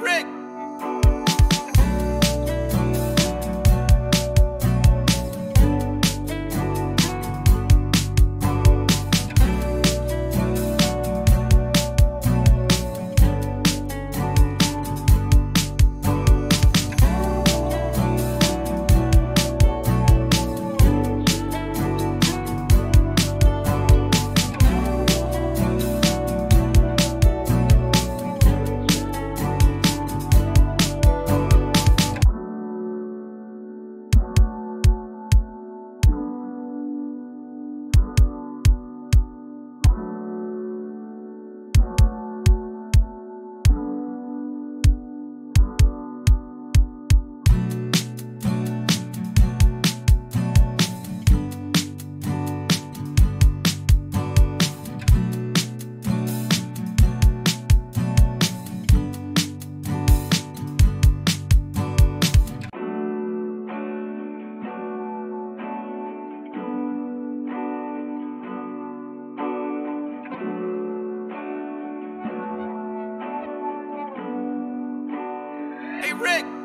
Rick. Rick.